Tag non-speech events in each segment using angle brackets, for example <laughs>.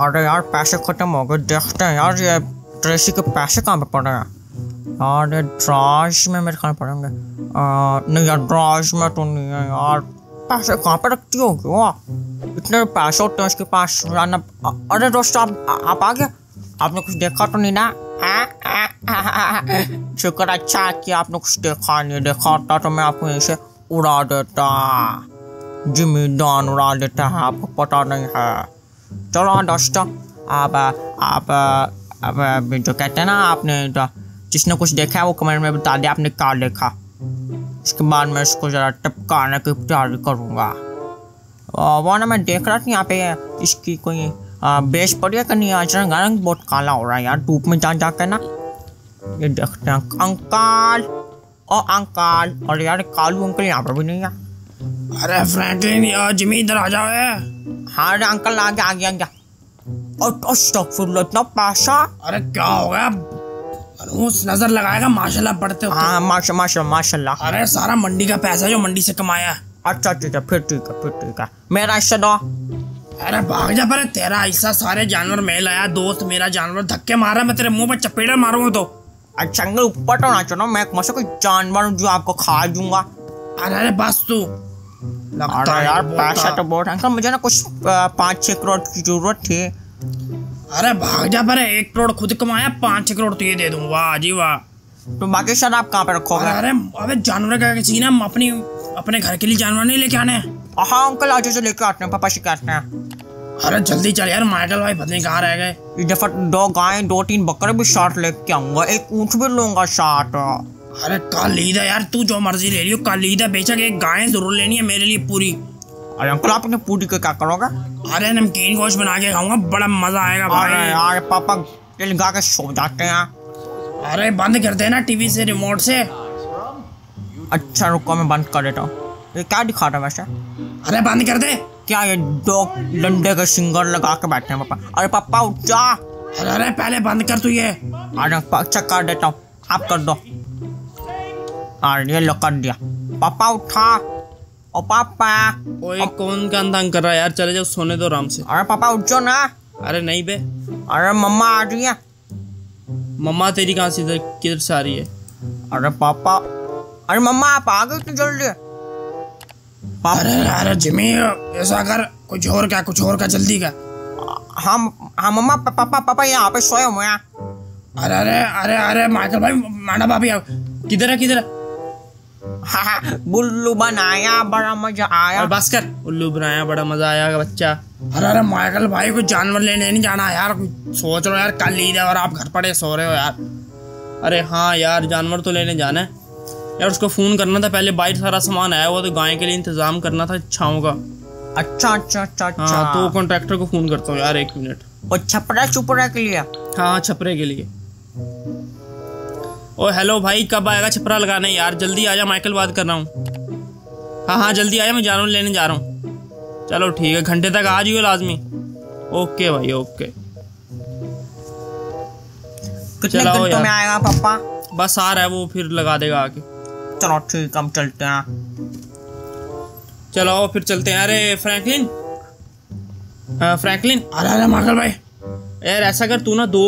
अरे यार, पैसे खत्म हो गए, देखते हैं यार, ये ट्रेसी के पैसे कहाँ पे पड़े हैं? यार ये ड्राज में मेरे ख्याल पड़ेंगे। नहीं यार ड्राज में तो नहीं है यार। पैसे कहाँ पे रखती होगी वो इतने पैसे होते हैं उसके पास, यार ना। अरे दोस्त आप आप आ गए? आपने कुछ देखा तो नहीं ना? <laughs> शुक्र अच्छा कि आपने कुछ देखा नहीं देखा होता तो मैं आपको यहीं से उड़ा देता। जिम्मेदार उड़ा देता है, आपको पता नहीं है। चलो दोस्तों आप आप अब जो कहते हैं ना आपने जो जिसने कुछ देखा है वो कमेंट में बता दिया आपने क्या देखा। उसके बाद मैं इसको ज़रा टपकाने की तैयारी करूँगा। वो ना मैं देख रहा था यहाँ पे इसकी कोई बेस पड़ी है कि नहीं? आज रंग बहुत काला हो रहा है यार, धूप में जा जाकर ना। ये देखते हैं अंकल ओ अंकल और यार कालू अंकल यहाँ पर भी नहीं है अरे फ्रैंकलिन यार जिमी इधर आ जाओ है हाँ अरे अंकल आ गया आ गया आ गया और अस्तगफुरुल्लाह इतना पैसा अरे क्या हो गया रूस नज़र लगाएगा माशाल्लाह पढ़ते हो हाँ माशा माशा माशाल्लाह अरे सारा मंडी का पैसा जो मंडी से कमाया अच्छा ठीक है फिर ठीक है फिर ठीक है मेरा हिस्सा दो अरे भाग जा पर तेरा हिस्सा सारे जानवर मैं लाया दोस्त मेरा जानवर धक्के मारा मैं तेरे मुँह पर चपेटा मारूँगा तो अच्छा अंकल ऊपर तो ना चलो मैं मसा कोई जानवर जो आपको खा दूँगा? अरे अरे बस तू। अरे यार पैसा तो बहुत है अंकल मुझे ना कुछ पाँच छः करोड़ की ज़रूरत थी। अरे भाग जा पर एक करोड़ खुद कमाया पाँच छह करोड़ तो ये दे दूँगा। वाह जी वाह। तो बाकी सर आप कहाँ पे रखोगे? अरे अरे अबे जानवर का सीन है अपनी अपने घर के लिए जानवर नहीं लेके आने हाँ। अंकल आज लेके आते हैं पापा शिकायत हैं। अरे जल्दी चल यार माइकल भाई पता नहीं कहाँ रह गए। दफ़ा दो गाय दो तीन बकरे भी साथ लेके आऊँगा एक ऊँट भी लूँगा साथ अरे कल ईद है यार तू जो मर्ज़ी ले लियो कल ईद है बेचक एक गाय ज़रूर लेनी है मेरे लिए पूरी। अरे अंकल आप अपने पूरी का क्या करोगे? अरे नमकीन गोश्त बना के खाऊँगा बड़ा मज़ा आएगा भाई। अरे यार पापा दिल गा के सो जाते हैं। अरे बंद कर देना टीवी से रिमोट से। अच्छा रुको मैं बंद कर देता हूँ। ये क्या दिखा रहा है वैसे? अरे बंद कर दे। क्या ये दो डंडे के सिंगर लगा के बैठे हैं पापा? अरे पापा उठ। जा अरे पहले बंद कर तू ये। अरे अच्छा कर देता हूँ। आप कर दो। अरे ये लो कर दिया। पापा उठा। ओ पापा। ओए कौन का तंग कर रहा है यार? चले जाओ सोने दो आराम से। अरे पापा उठ जाओ ना। अरे नहीं बे। अरे मम्मा आ रही है। मम्मा तेरी कहाँ से इधर किधर से आ रही है? अरे पापा। अरे मम्मा आप आ गए इतनी जल्दी? अरे अरे जिमी ऐसा कर कुछ और क्या कुछ और क्या जल्दी का हम हाँ मम्मा पापा पापा यहाँ पे सोए हुए हैं। अरे अरे अरे अरे माइकल भाई माना भाभी किधर है किधर है? हाँ हाँ बुल्लू बनाया बड़ा मज़ा आया। और बस कर। उल्लू बनाया बड़ा मज़ा आया बच्चा। अरे अरे माइकल भाई कुछ जानवर लेने नहीं जाना यार सोच रहे हो यार कल ईद है और आप घर पड़े सो रहे हो यार। अरे हाँ यार जानवर तो लेने जाना है। यार उसको फ़ोन करना था पहले बाहर सारा सामान आया हुआ तो गाय के लिए इंतज़ाम करना था छाँव का। अच्छा अच्छा अच्छा अच्छा। हाँ तो कॉन्ट्रैक्टर को फ़ोन करता हूँ यार एक मिनट और छपरा छुपरा के लिए? हाँ छपरे के लिए। ओ हेलो भाई कब आएगा छपरा लगाने? यार जल्दी आ जा माइकल बात कर रहा हूँ। हाँ हाँ जल्दी आया मैं जानवर लेने जा रहा हूँ। चलो ठीक है घंटे तक आ जाइए लाजमी। ओके भाई ओके। कितने घंटों में आएगा पापा? बस आ रहा है वो फिर लगा देगा आके। चलो ठीक हम चलते हैं चलो फिर चलते हैं। अरे फ्रैंकलिन फ्रैंकलिन अरे अरे माइकल भाई। यार ऐसा कर तू ना दो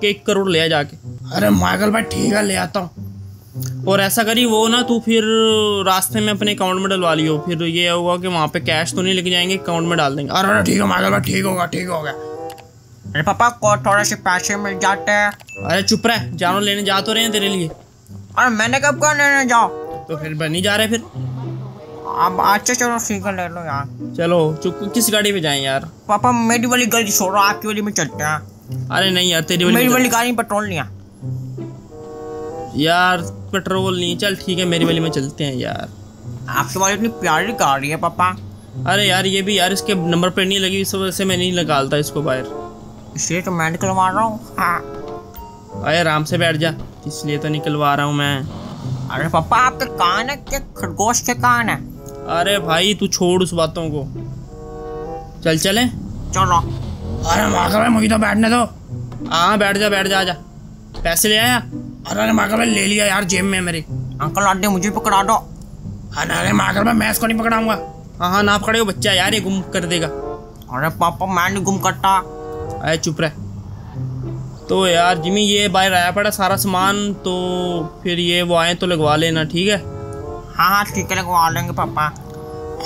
के एक करोड़ ले जाके। अरे माइकल भाई ठीक है ले आता हूँ। और ऐसा करी वो ना तू फिर रास्ते में अपने अकाउंट में डलवा लियो। फिर ये होगा कि वहाँ पे कैश तो नहीं लेके जाएँगे अकाउंट में डाल देंगे। अरे अरे ठीक है माइकल भाई ठीक होगा ठीक हो गया। अरे पापा को थोड़े से पैसे मिल जाते हैं। अरे चुप रहे। जानवर लेने जा तो रहे हैं तेरे लिए। अरे मैंने कब कहा लेने जाओ? तो फिर नहीं जा रहे फिर? अब अच्छा चलो है ले लो यार। चलो चुप किस गाड़ी में जाएँ यार? पापा मेरी वाली गाड़ी छोड़ो आपकी वाली में चलते हैं। अरे नहीं यार तेरी वाली मेरी वाली गाड़ी में पेट्रोल नहीं है। यार पेट्रोल नहीं चल ठीक है मेरी वाली में चलते हैं यार। आपकी वाली इतनी प्यारी गाड़ी है पापा। अरे यार ये भी यार इसके नंबर प्लेट नहीं लगी इस वजह से मैं नहीं निकालता इसको बाहर। इसलिए तो मैं निकलवा रहा हूँ। हाँ। अरे आराम से बैठ जा। इसलिए तो निकलवा रहा हूँ मैं। अरे पापा आपके कान है क्या खरगोश के कान है? अरे भाई तू छोड़ उस बातों को। चल चले? चलो। अरे भाई मुझे तो बैठने दो। हाँ बैठ जा बैठ जा जा। पैसे ले आया? अरे अरे भाई ले लिया यार जेब में मेरी। अंकल आंटी मुझे पकड़ा दो। अरे अरे भाई मैं इसको नहीं पकड़ाऊँगा। हाँ हाँ ना पकड़े हो बच्चा यार ये गुम कर देगा। अरे पापा मैं नहीं गुम करता। अरे चुप रह। तो यार जिमी ये बाहर आया पड़ा सारा सामान तो फिर ये वो आए तो लगवा लेना ठीक है? हाँ हाँ ठीक है लगवा लेंगे पापा।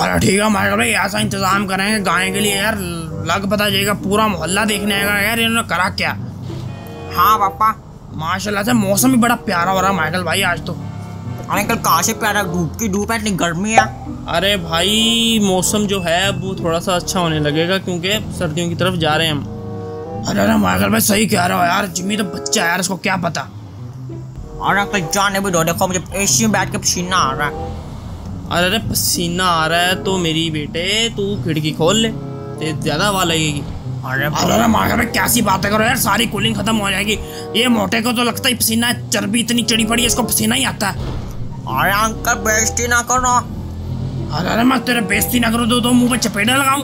अरे ठीक है माइकल भाई ऐसा इंतज़ाम करेंगे गाय के लिए यार। लग पता जाएगा पूरा मोहल्ला देखने आएगा यार इन्होंने करा क्या? हाँ पापा। माशाल्लाह से मौसम भी बड़ा प्यारा हो रहा है माइकल भाई आज तो। अरे अंकल कहाँ से प्यारा? धूप की धूप है इतनी गर्मी है। अरे भाई मौसम जो है वो थोड़ा सा अच्छा होने लगेगा क्योंकि सर्दियों की तरफ़ जा रहे हैं हम। अरे अरे माइकल भाई सही कह रहे हो यार जिम्मी तो बच्चा है यार इसको क्या पता? और अंकल जाने भी दो देखो मुझे एसी में बैठ के पसीना आ रहा है। अरे अरे पसीना आ रहा है तो मेरी बेटे तू खिड़की खोल ले ते ज़्यादा हवा लगेगी। अरे अरे अरे माइकल भाई कैसी बातें करो यार सारी कूलिंग खत्म हो जाएगी। ये मोटे को तो लगता ही पसीना है चर्बी इतनी चढ़ी पड़ी है इसको पसीना ही आता है। अरे अंकल बेइज्जती ना करो। अरे अरे मैं तेरे बेइज्जती ना करूँ तो, तो मुँह पे चपेटा लगाऊँ।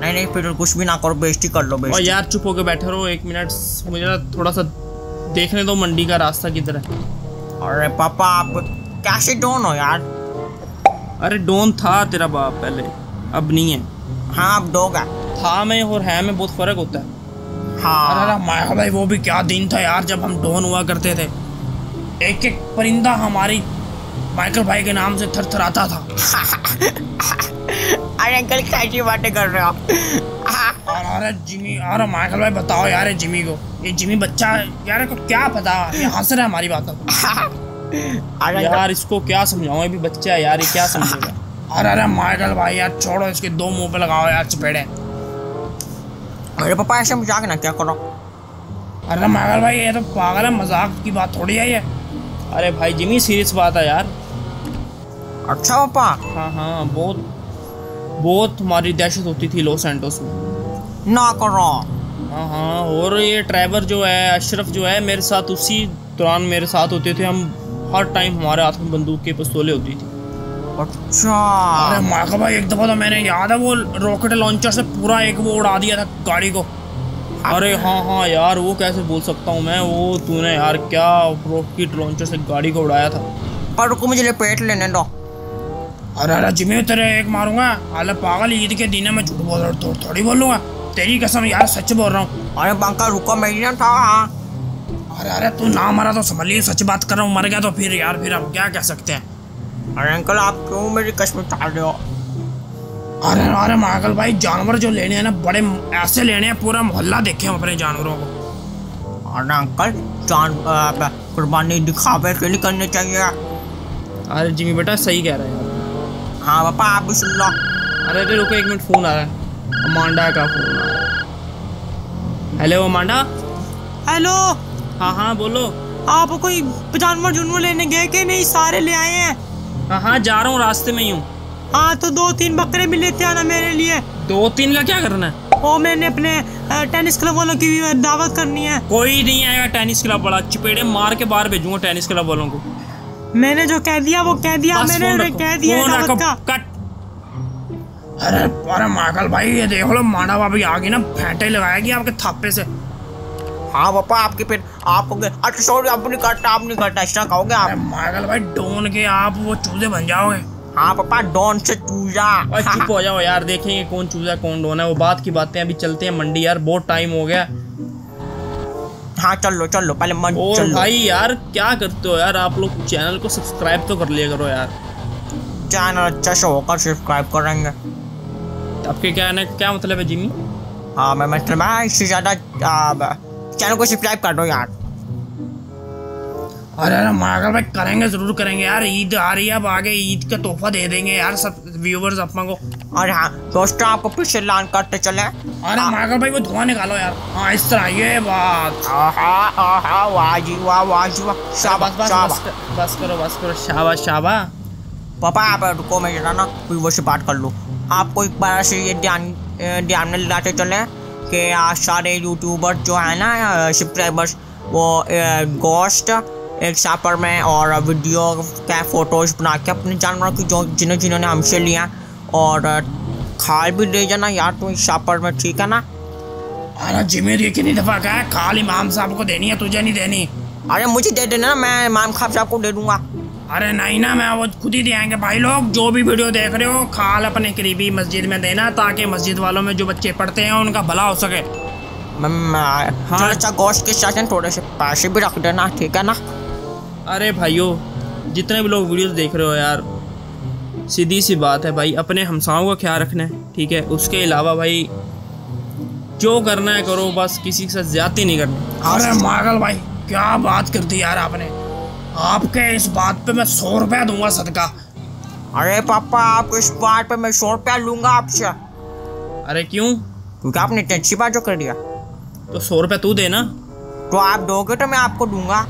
नहीं नहीं फिर कुछ भी ना करो बेइज्जती कर लो और बेइज्जती। यार चुप होके बैठे रहो एक मिनट मुझे थोड़ा सा देखने दो मंडी का रास्ता किधर है। अरे पापा आप कैसे डोन हो यार? अरे डोन था तेरा बाप पहले अब नहीं है। हाँ आप डोग है। था में और है में बहुत फ़र्क होता है। अरे हाँ अरे माया भाई वो भी क्या दिन था यार जब हम डोन हुआ करते थे। एक एक परिंदा हमारी माइकल भाई के नाम से थरथराता था। <laughs> अरे अंकल कैसी बातें कर रहे हो आप? और अरे जिमी अरे माइकल भाई बताओ यार जिमी को। ये जिमी बच्चा है, यार इसको क्या पता? ये हंस रहा है हमारी बातों अरे यार इसको क्या समझाऊं? ये भी बच्चा है यार ये क्या समझेगा? अरे अरे माइकल भाई यार छोड़ो इसके दो मुँह पे लगाओ यार चपेड़े। अरे पापा ऐसे मज़ाक ना क्या करो। अरे माइकल भाई ये तो पागल है मज़ाक की बात थोड़ी है ये। अरे भाई जिमी सीरियस बात है यार। अच्छा पापा। हाँ हाँ बहुत बहुत हमारी दहशत होती थी लॉस एंटोस में। ना करो। हाँ हाँ और ये ड्राइवर जो है अशरफ जो है मेरे साथ उसी दौरान मेरे साथ होते थे। हम हर टाइम हमारे हाथ में बंदूक की पिस्तौलें होती थी। अच्छा। अरे माका भाई एक दफ़ा तो मैंने याद है वो रॉकेट लॉन्चर से पूरा एक वो उड़ा दिया था गाड़ी को। अरे हाँ हाँ यार वो कैसे बोल सकता हूँ मैं? वो तूने यार क्या रॉकेट लॉन्चर से गाड़ी को उड़ाया था। पर रुको मुझे लपेट लेने दो। अरे अरे जिम्मे तेरे एक मारूँगा। अरे पागल ईद के दिन में झूठ बोल रहा हूँ थो- थोड़ी बोलूँगा। तेरी कसम यार सच बोल रहा हूँ। अरे बंका रुको मेरी ना था अरे अरे तू ना मरा तो समझ लिए सच बात कर रहा हूँ मर गया तो फिर यार फिर हम क्या कह सकते हैं? अरे अंकल आप क्यों मेरी कसम उतार रहे हो? अरे अरे मागल भाई जानवर जो लेने हैं ना बड़े ऐसे लेने हैं पूरा मोहल्ला देखे हम अपने जानवरों को। अरे अंकल जान कुर्बानी दिखावे के लिए करनी चाहिए। अरे जिमी बेटा सही कह रहे है। हाँ पापा आप भी सुन लो। अरे अरे रुको एक मिनट फ़ोन आ रहा है। अमांडा का फ़ोन आ रहा है। Hello Amanda? हेलो? हाँ हाँ बोलो। आप कोई जानवर जुनवर लेने गए कि नहीं? सारे ले आए हैं। हाँ हाँ जा रहा हूँ रास्ते में ही हूँ। हाँ तो दो तीन बकरे भी लेते आना मेरे लिए। दो तीन का क्या करना है? वो मैंने अपने टेनिस क्लब वालों की भी दावत करनी है। कोई नहीं आएगा टेनिस क्लब वाला। चपेड़े मार के बाहर भेजूँगा टेनिस क्लब वालों को। मैंने जो कह दिया वो कह दिया मैंने उन्हें कह दिया कट। अरे अरे माकल भाई ये देख लो मांडा भाभी आ गई ना फेंटे लगाएगी आपके थापे से। हाँ पापा आपके फिर आप अच्छा सॉरी आप नहीं करता आप नहीं करता ऐसा कहोगे आप? माकल भाई डोन के आप वो चूजे बन जाओगे। हाँ पापा डॉन से चूजा। चुप हो जाओ यार देखेंगे कौन चूजा कौन डोन है। वो बात की बातें अभी चलते हैं मंडी यार बहुत टाइम हो गया। हाँ चलो चलो पहले मन और चलो। भाई यार क्या करते हो यार? आप लोग चैनल को सब्सक्राइब तो कर लिया करो यार। चैनल अच्छा से होकर सब्सक्राइब करेंगे। आपके क्या है क्या मतलब है जिमी हाँ मैं मतलब मैं इससे ज़्यादा चैनल को सब्सक्राइब कर दो यार। अरे अरे मागल भाई करेंगे ज़रूर करेंगे। यार ईद आ रही है अब आगे ईद का तोहफा दे देंगे यार सब। व्यूवर्स अपना को और हाँ दोस्तों आपको से लान करते चले। अरे मागल भाई वो धुआँ निकालो यार। हाँ इस तरह ये बात। आहा आहा वाह जी वाह। वाह जी वाह शाबाश। बस बस बस करो बस करो। शाबाश शाबाश। पापा आप रुको मैं जरा ना कोई वो से बात कर लूँ। आपको एक बार से ये ध्यान ध्यान में लाते चले कि आज सारे यूट्यूबर जो है ना सब्सक्राइबर्स वो गोस्ट एक सापर में और वीडियो क्या फ़ोटोज़ बना के अपने जानवरों की जो जिन्होंने जिन्होंने हमसे लिया और खाल भी दे जाना यार तुम इस सापर में ठीक है ना? अरे जिमी ये कितनी दफ़ा कहा खाली इमाम साहब को देनी है तुझे नहीं देनी। अरे मुझे दे देना ना मैं इमाम खाब साहब को दे दूँगा। अरे नहीं ना मैं वो खुद ही दिखाएँगे भाई लोग। जो भी वीडियो देख रहे हो खाल अपने करीबी मस्जिद में देना ताकि मस्जिद वालों में जो बच्चे पढ़ते हैं उनका भला हो सके। हाँ। अच्छा गोश्त के साथ थोड़े से पैसे भी रख देना ठीक है ना? अरे भाइयों जितने भी लोग वीडियोस देख रहे हो यार सीधी सी बात है भाई अपने हमसाओं का ख्याल रखना है ठीक है? उसके अलावा भाई जो करना है करो बस किसी के साथ ज्यादती नहीं करनी। अरे मागल भाई क्या बात कर दी यार आपने? आपके इस बात पे मैं सौ रुपया दूँगा सदका। अरे पापा आप इस बात पे मैं सौ रुपया लूँगा आपसे। अरे क्यों? क्योंकि आपने इतनी अच्छी बात जो कर दिया तो सौ रुपया तू देना तो आप दोगे तो मैं आपको दूँगा।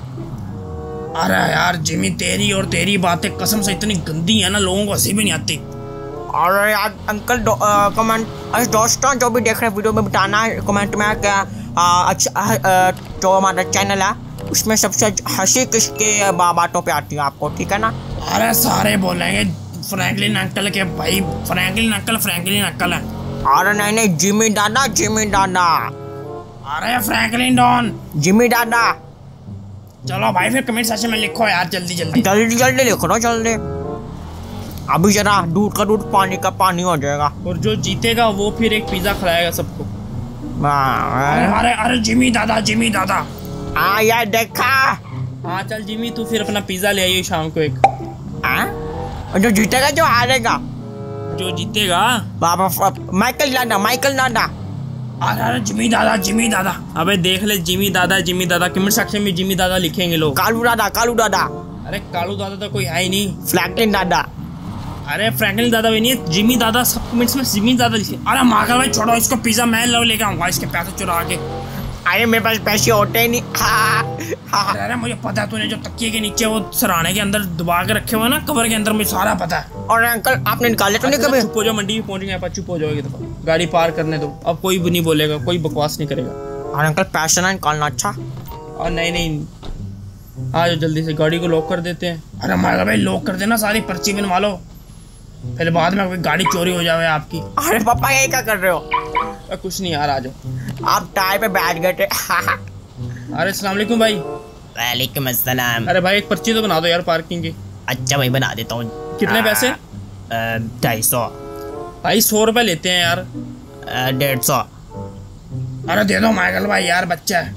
अरे यार जिमी तेरी और तेरी बातें कसम से इतनी गंदी है ना लोगों को हँसी भी नहीं आती। और यार अंकल कमेंट अरे दोस्तों जो भी देख रहे वीडियो में बताना कमेंट में क्या अच्छा जो हमारा चैनल है उसमें सबसे हँसी किसके बातों पे आती है आपको ठीक है ना? अरे सारे बोलेंगे फ्रैंकलिन अंकल के भाई फ्रैंकलिन अंकल फ्रैंकलिन अंकल है। अरे नहीं नहीं जिमी दादा जिमी दादा। अरे फ्रैंकलिन डॉन। जिमी दादा। चलो भाई फिर कमेंट सेक्शन में लिखो यार जल्दी जल्दी। जल्दी जल्दी लिखो ना जल्दी। अभी जरा दूध का दूध पानी का पानी हो जाएगा। और जो जीतेगा वो फिर एक पिज्जा खिलाएगा सबको। अरे हाँ। अरे अरे जिमी दादा जिमी दादा। हाँ, यार देखा। हाँ चल जिमी तू फिर अपना पिज्जा ले आइए शाम को एक। हाँ? जो जीतेगा जो हारेगा। जो जीतेगा? बाबा माइकल दादा माइकल दादा अरे अरे जिमी दादा जिमी दादा। अबे देख ले जिमी दादा जिमी दादा। कमेंट सेक्शन में जिमी दादा लिखेंगे लोग। कालू दादा कालू दादा। अरे कालू दादा तो कोई है ही नहीं। फ्लैकलिन दादा। अरे फ्रैंकलिन दादा भी नहीं है जिमी दादा सब कमेंट्स में जिमी दादा लिखे। अरे मागा भाई छोड़ो इसको पिज्जा मैं लो लेके आऊँगा इसके पैसे चुरा के। अरे मेरे पास पैसे होते ही नहीं। हाँ, हाँ। अरे मुझे पता है तूने जो तकिए के नीचे वो सराहने के अंदर दबा के रखे हुए ना कवर के अंदर मुझे सारा पता है। और अंकल आपने निकाले तो नहीं कभी? चुप हो जाओ मंडी पहुँच गए चुप हो जाओगे दफ़ा गाड़ी पार करने दो। अब कोई भी नहीं बोलेगा कोई बकवास नहीं करेगा। और अंकल पैसे ना निकालना अच्छा? और नहीं नहीं। आ जाओ जल्दी से गाड़ी को लॉक कर देते हैं। अरे मागा भाई लॉक कर देना सारी पर्ची बनवा लो। फिर बाद में कोई गाड़ी चोरी हो जाए आपकी। अरे पापा ये क्या कर रहे हो? अरे कुछ नहीं यार आ जाओ। आप टायर पे बैठ गए थे। अरे अस्सलाम वालेकुम भाई। वालेकुम अस्सलाम। अरे भाई एक पर्ची तो बना दो यार पार्किंग की। अच्छा भाई बना देता हूँ। कितने पैसे? ढाई सौ। भाई सौ रुपए लेते हैं यार। डेढ़ सौ। अरे दे दो माइकल भाई यार बच्चा। है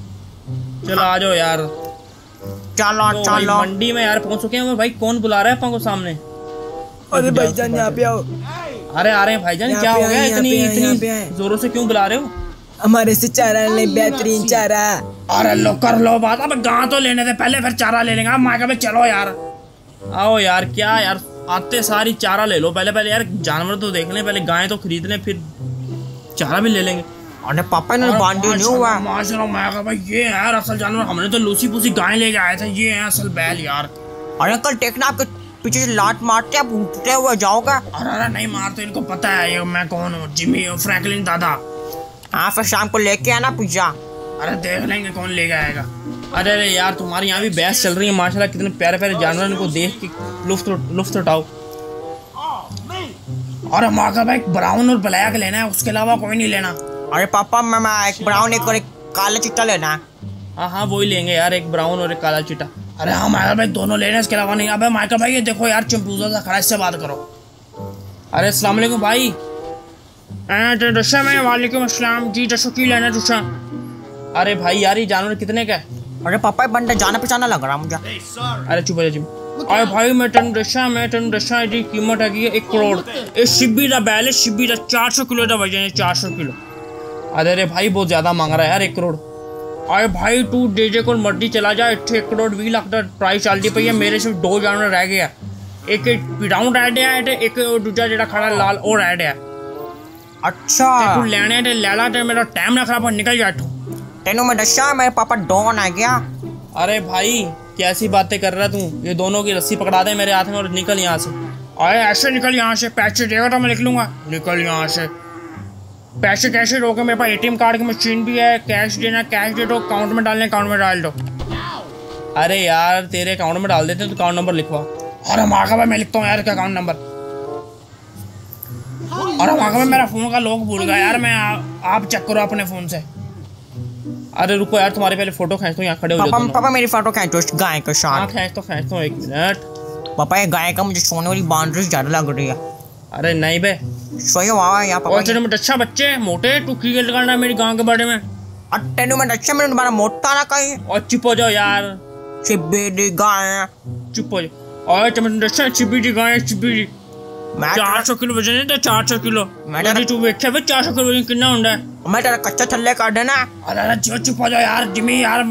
चलो आ जाओ यार। चलो तो चलो। मंडी में यार पहुँच चुके हैं भाई कौन बुला रहा है अपन को सामने? अरे भाईजान यहाँ पे आओ। अरे आ रहे हैं भाईजान यहाँ क्या हो गया इतनी इतनी जोरों से क्यों बुला रहे हो? हमारे से चारा ले बेहतरीन चारा। अरे लो कर लो बात। अब गाँ तो लेने थे पहले फिर चारा ले लेंगे। माइकल भाई चलो यार। आओ यार क्या यार? आते सारी चारा ले लो। पहले पहले यार जानवर तो देख लें पहले गाय तो खरीद लें फिर चारा भी ले लेंगे। अरे पापा ने बांधी नहीं हुआ। माशाल्लाह माइकल भाई ये है यार असल जानवर। हमने तो लूसी पूसी गाय लेके आए थे ये है असल बैल यार। अरे अंकल देखना आपके पीछे से लात मारते आप उठते हुए जाओगे अरे अरे नहीं मार तो इनको पता है ये मैं कौन हूँ? जिमी फ्रैंकलिन दादा। हाँ फिर शाम को लेके आना पिज्जा अरे देख लेंगे कौन लेके आएगा। अरे अरे यार तुम्हारे यहाँ भी बहस चल रही है माशाल्लाह कितने प्यारे प्यारे जानवर हैं, इनको देख के लुफ्त लुफ्त उठाओ। अरे माँ का भाई ब्राउन और ब्लैक लेना है उसके अलावा कोई नहीं लेना। अरे पापा मैं, मैं एक ब्राउन एक और एक काला चिट्टा लेना। है हाँ हाँ वही लेंगे यार एक ब्राउन और एक काला चिट्टा। अरे हाँ माइकल भाई दोनों लेना इसके अलावा नहीं। अबे माइकल भाई ये देखो यार चंपूजा सा खड़ा इससे बात करो। अरे अस्सलाम वालेकुम भाई। मैं वालेकुम अस्सलाम। जी दसो की लेना दशा अरे भाई यार ये जानवर कितने का है? अरे पापा ये बंदा जाना पहचाना लग रहा मुझे। अरे चुप रहे अरे भाई मैं टन दशा मैं टन रशा की कीमत है कि एक करोड़। ये शिबी का बैल है शिबी का चार सौ किलो का वज़न है चार सौ किलो। अरे अरे भाई बहुत ज़्यादा मांग रहा है यार एक करोड़। अरे भाई तू डे जे को मर्ज़ी चला जा इतने एक करोड़ भी लाख का प्राइस चल दी पई है मेरे सिर्फ़ दो जानवर रह गए एक ब्राउन रह रेड है एक दूजा जो खड़ा लाल और रह है। अच्छा। तू लेने ले ला तो मेरा टाइम ना खराब निकल जा तू तेनों में दशा मेरे पापा डॉन आ गया। अरे भाई कैसी बातें कर रहा तू? ये दोनों की रस्सी पकड़ा दे मेरे हाथ में और निकल यहाँ से। अरे ऐसे निकल यहाँ से। पैसे देगा तो मैं लिख लूँगा। निकल यहाँ से। पैसे कैसे रोके मेरे पास एटीएम कार्ड की मशीन भी है। कैश देना कैश दे दो अकाउंट में डालने अकाउंट में डाल दो। अरे यार तेरे अकाउंट में डाल देते हैं तो अकाउंट नंबर लिखवा। अरे माँ का भाई मैं लिखता हूँ यार इसका अकाउंट नंबर। अरे माँ का भाई मेरा फ़ोन का लॉक भूल गया यार। मैं आ, आप चेक करो अपने फ़ोन से। अरे रुको यार तुम्हारे पहले फ़ोटो खींचता हूँ यहाँ खड़े हो पापा। पापा मेरी फ़ोटो खींचो इस गाय के हाँ साथ खींच तो खींच तो एक मिनट पापा ये गाय का मुझे सोने वाली बाउंड्री ज़्यादा लग रही है। अरे नहीं बे। वाह यार और पापा तेरे में अच्छा बच्चे मोटे तू की करना मेरी गाँव के बारे में? अट्टे में अच्छा मैंने तुम्हारा मोटा ना कहीं। और चुप हो जाओ यार। चिब्बी दी गाय। चुप हो जाओ। और तुम्हें अच्छा दी गाय दी मैं चार सौ किलो वज़न है चार सौ किलो। मैं मैं तू वेख्या भी चार सौ किलो वज़न कितना मैं तेरा कच्चा थल्ले कर देना। अरे अरे जो चुप हो जाओ यार जिमी यार।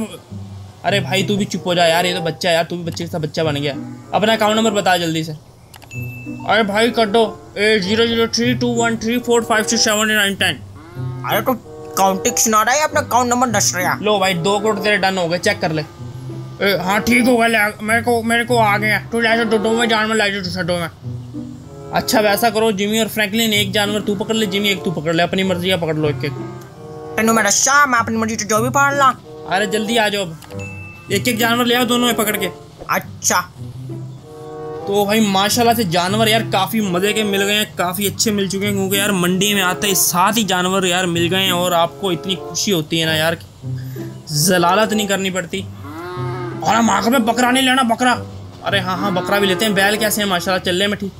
अरे भाई तू भी चुप हो जा यार ये तो बच्चा यार तू भी बच्चे के साथ बच्चा बन गया। अपना अकाउंट नंबर बता जल्दी से। अरे भाई कर दो। Eight zero zero three two one three four five six seven nine ten. अरे तो काउंटिंग सुना रहा है? अपना अकाउंट नंबर दस रहा लो भाई दो करोड़ तेरे डन हो गए चेक कर ले। ए, हाँ ठीक हो गया मेरे को मेरे को आ गया तू दो दो में जानवर लाइट दो दो में। अच्छा वैसा करो जिमी और फ्रैंकलिन एक जानवर तू पकड़ ले जिमी एक तू पकड़ ले अपनी मर्ज़ी का पकड़ लो एक एक तेनू मैं मैं अपनी मर्ज़ी जो भी पढ़ ला। अरे जल्दी आ जाओ अब। एक एक जानवर ले आओ दोनों पकड़ के। अच्छा। तो भाई माशाल्लाह से जानवर यार काफ़ी मज़े के मिल गए हैं काफ़ी अच्छे मिल चुके हैं क्योंकि यार मंडी में आते ही साथ ही जानवर यार मिल गए हैं और आपको इतनी खुशी होती है ना यार जलालत नहीं करनी पड़ती। अरे माँ का बकरा नहीं लेना बकरा। अरे हाँ हाँ बकरा भी लेते हैं बैल कैसे हैं माशाल्लाह चलने में ठीक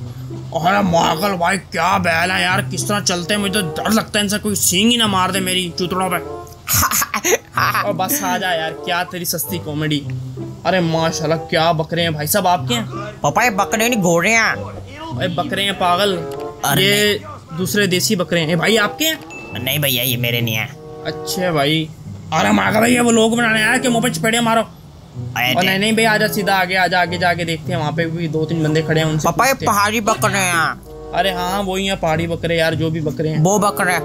अरे मागल भाई क्या बैल है यार किस तरह चलते हैं? मुझे तो डर लगता है इनसे कोई सींग ही ना मार दे मेरी चुतड़ों पे। और बस आ जा यार क्या तेरी सस्ती कॉमेडी अरे माशाल्लाह क्या बकरे हैं भाई सब आपके हैं? पापा ये बकरे नहीं घोड़े हैं। अरे बकरे हैं पागल। अरे ये दूसरे देसी बकरे हैं। भाई आपके हैं? नहीं भैया ये मेरे नहीं है। अच्छे भाई। अरे मागा भाई ये वो लोग बनाने आया कि मुँह पे चपेड़े मारो। और नहीं नहीं भाई आजा सीधा आगे आजा आगे जाके देखते हैं वहाँ पे भी दो तीन बंदे खड़े हैं उनसे पापा ये पहाड़ी बकरे हैं अरे हाँ हाँ वही है पहाड़ी बकरे यार जो भी बकरे हैं। वो बकरे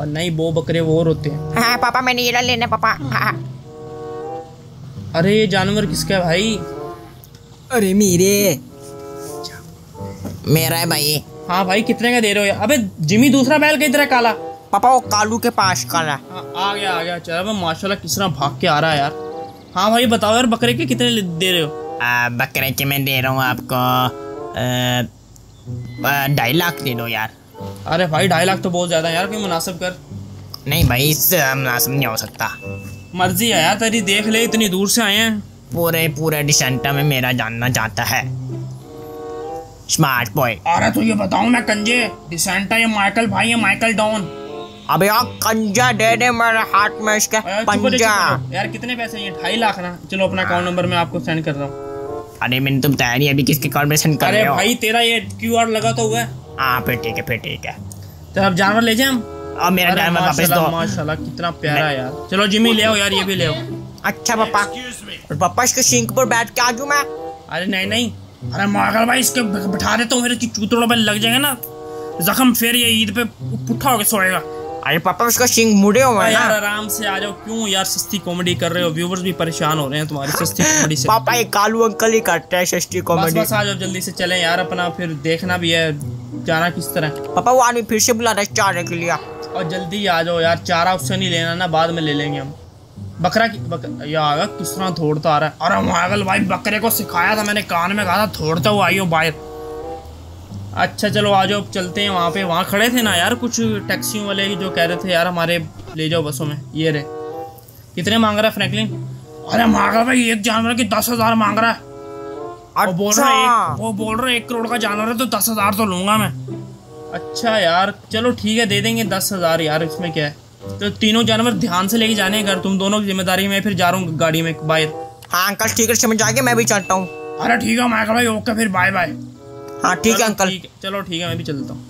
और नहीं वो बकरे वो और होते हैं। हाँ पापा मैंने ये लेना पापा। हाँ अरे ये जानवर किसका है भाई? अरे मेरे। मेरा है भाई। हाँ भाई कितने का दे रहे हो? यार? अबे जिमी दूसरा बैल का इधर है काला? पापा वो कालू के पास काला। है हाँ, आ गया आ गया। चलो अब माशाल्लाह किस तरह भाग के आ रहा है यार। हाँ भाई बताओ यार बकरे के कितने दे रहे हो? आ, बकरे के मैं दे रहा हूँ आपको ढाई लाख दे दो यार। अरे भाई ढाई लाख तो बहुत ज़्यादा है यार कोई मुनासिब कर। नहीं भाई इससे मुनासिब नहीं हो सकता। मर्ज़ी है यार तेरी देख ले इतनी दूर से आए हैं। पूरे पूरे डिसेंटा में मेरा जानना चाहता है। स्मार्ट बॉय अरे तो ये बताऊँ मैं कंजे डिसेंटा ये माइकल भाई है माइकल डॉन? अबे यार कंजा दे दे मेरे हाथ में इसके पंजा। यार कितने पैसे ये ढाई लाख ना। चलो अपना अकाउंट नंबर मैं आपको सेंड कर रहा हूँ। अरे मैंने तुम तैयारी अभी किसके कॉर्पोरेशन कर रहे हो? भाई तेरा ये क्यू आर लगा तो हुआ हाँ। फिर ठीक है फिर ठीक है। तो अब जानवर ले जाए हम? और मेरा ड्राइवर वापस दो। माशाल्लाह कितना प्यारा है यार। चलो जिमी ले आओ यार ये भी ले आओ। अच्छा पापा। और पापा इसके सिंक पर बैठ के आ जाऊँ मैं? अरे नहीं नहीं। अरे मागल भाई इसके बिठा देता हूँ मेरे की चूतड़ों पे लग जाएँगे ना। जख्म फिर ये ईद पे पुट्ठा होके सोएगा। अरे पापा उसका सिंग मुड़े हैं यार आराम से आ जाओ। क्यों यार सस्ती कॉमेडी कर रहे हो? व्यूवर्स भी परेशान हो रहे हैं तुम्हारी सस्ती कॉमेडी से। पापा ये कालू अंकल ही करते हैं सस्ती कॉमेडी बस आ जाओ जल्दी से चले यार अपना फिर देखना भी है जाना किस तरह। पापा वो आदमी फिर से बुला रहा है चारे के लिए। और जल्दी आ जाओ यार चारा उससे नहीं लेना ना बाद में ले लेंगे हम। बकरा की बक, ये आगा किस तरह थोड़ता आ रहा है? अरे मागल भाई बकरे को सिखाया था मैंने कान में कहा था थोड़ता हुआ आई हो बाहर। अच्छा चलो आ जाओ चलते हैं वहाँ पे। वहाँ खड़े थे ना यार कुछ टैक्सियों वाले जो कह रहे थे यार हमारे ले जाओ बसों में ये रहे। कितने मांग रहा है फ्रैंकलिन अरे मांगा भाई एक जानवर की दस हज़ार मांग रहा है। वो बोल रहा है अच्छा। एक, वो बोल रहा है एक करोड़ का जानवर है तो दस हज़ार तो लूँगा मैं। अच्छा यार चलो ठीक है दे देंगे दस हज़ार यार इसमें क्या है? तो तीनों जानवर ध्यान से लेके जाने घर तुम दोनों की ज़िम्मेदारी में फिर जा रहा हूँ गाड़ी में बाहर। हाँ अंकल ठीक है समझ आ गया मैं भी चलता हूँ। अरे ठीक है मैं भाई ओके फिर बाय बाय हाँ ठीक है अंकल। चलो ठीक है मैं भी चलता हूँ।